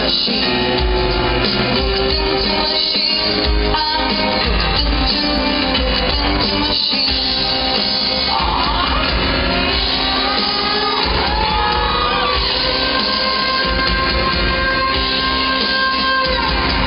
Machine.